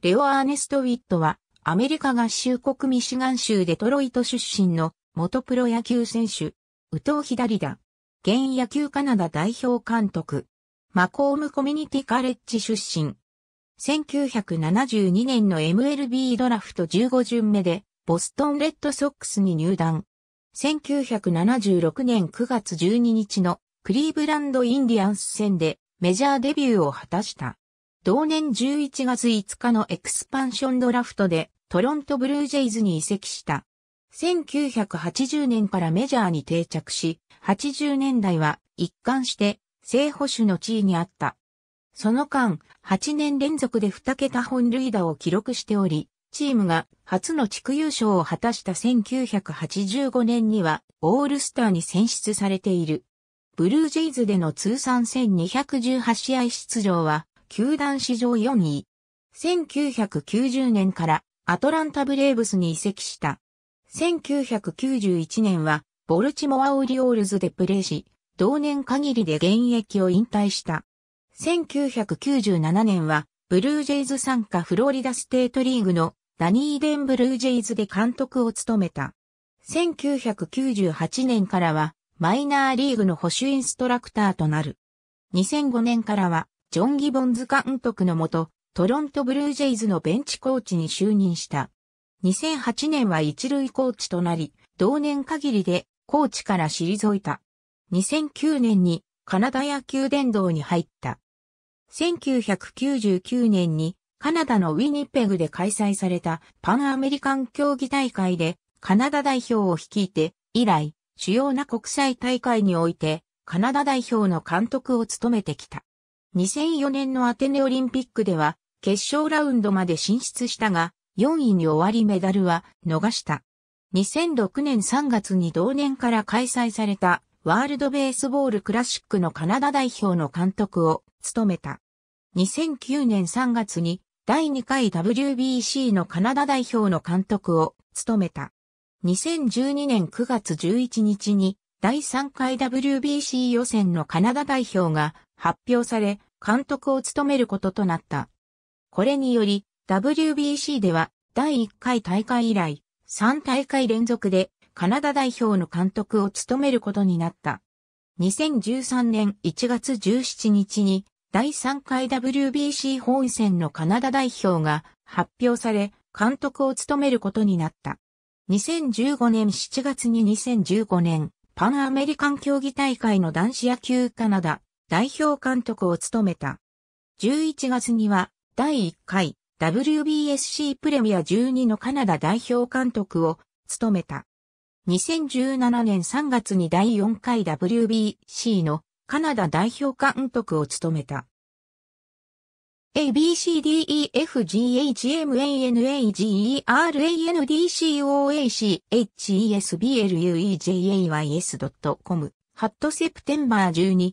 レオ・アーネスト・ウィットは、アメリカ合衆国ミシガン州デトロイト出身の元プロ野球選手、宇藤左だ。現野球カナダ代表監督。マコームコミュニティカレッジ出身。1972年の MLB ドラフト15巡目で、ボストンレッドソックスに入団。1976年9月12日のクリーブランドインディアンス戦でメジャーデビューを果たした。同年11月5日のエクスパンションドラフトでトロントブルージェイズに移籍した。1980年からメジャーに定着し、80年代は一貫して正捕手の地位にあった。その間、8年連続で2桁本塁打を記録しており、チームが初の地区優勝を果たした1985年にはオールスターに選出されている。ブルージェイズでの通算1218試合出場は球団史上4位。1990年からアトランタブレーブスに移籍した。1991年はボルチモアオリオールズでプレーし、同年限りで現役を引退した。1997年はブルージェイズ参加フロリダステートリーグのダニーデンブルージェイズで監督を務めた。1998年からはマイナーリーグの保守インストラクターとなる。2005年からはジョン・ギボンズ監督のもと、トロントブルージェイズのベンチコーチに就任した。2008年は一塁コーチとなり、同年限りでコーチから退いた。2009年にカナダ野球殿堂に入った。1999年にカナダのウィニペグで開催されたパンアメリカン競技大会でカナダ代表を率いて以来主要な国際大会においてカナダ代表の監督を務めてきた。2004年のアテネオリンピックでは決勝ラウンドまで進出したが4位に終わりメダルは逃した。2006年3月に同年から開催されたワールドベースボールクラシックのカナダ代表の監督を務めた。2009年3月に第2回 WBC のカナダ代表の監督を務めた。2012年9月11日に第3回 WBC 予選のカナダ代表が発表され監督を務めることとなった。これにより WBC では第1回大会以来3大会連続でカナダ代表の監督を務めることになった。2013年1月17日に第3回 WBC 本戦のカナダ代表が発表され監督を務めることになった。2015年7月に2015年パンアメリカン競技大会の男子野球カナダ代表監督を務めた。11月には第1回 WBSC プレミア12のカナダ代表監督を務めた。2017年3月に第4回 WBC のカナダ代表監督を務めた。ABCDEFGHMANAGERANDCOACHESBLUEJAYS.com ハットセプテンバー12、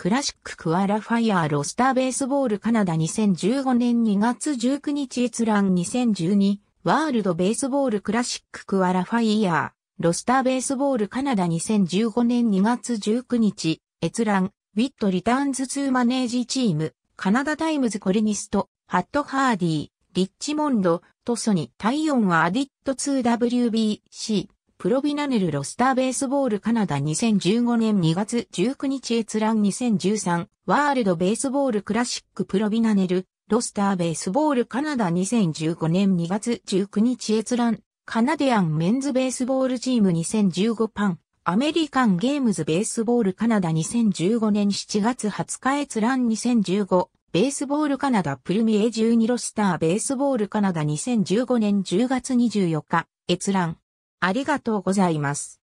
Classic Qualifier Roster Baseball Canada 2015年2月19日閲覧2012 World Baseball Classic Qualifier Roster Baseball Canada 2015年2月19日閲覧。 Whitt returns to manage Team. Canada Times Colonist. ハット Hardy. Richmond. Tosoni. Taillon added to WBC Provisional Roster Baseball Canada 2015年2月19日閲覧2013 World Baseball Classic Provisional Roster Baseball Canada 2015年2月19日閲覧カナディアンメンズベースボールチーム2015パンアメリカンゲームズベースボールカナダ2015年7月20日閲覧2015ベースボールカナダプルミエ12ロスターベースボールカナダ2015年10月24日閲覧ありがとうございます。